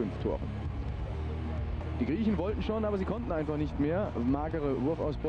fünf Toren. Die Griechen wollten schon, aber sie konnten einfach nicht mehr. Magere Wurfausbeute.